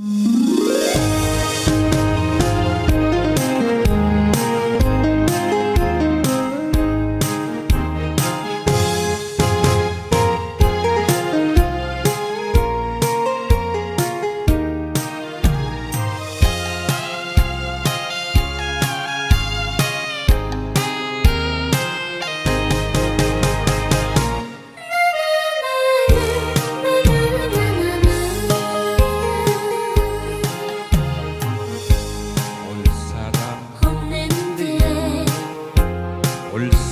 Mm.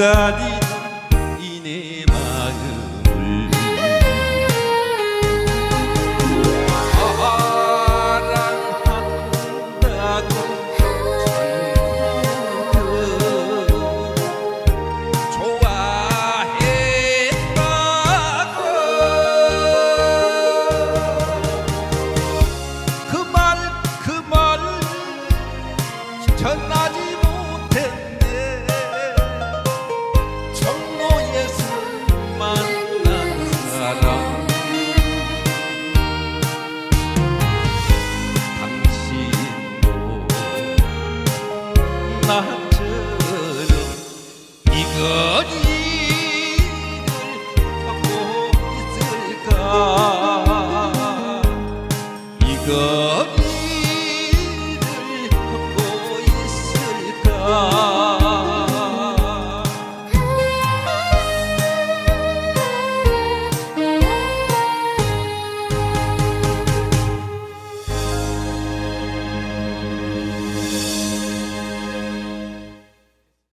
기다린 이내 마음을 사랑한다고 참고 좋아했다고 그 말 그 말 전나지 of